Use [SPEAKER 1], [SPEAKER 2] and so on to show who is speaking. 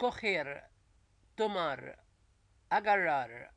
[SPEAKER 1] correr, tomar, agarrar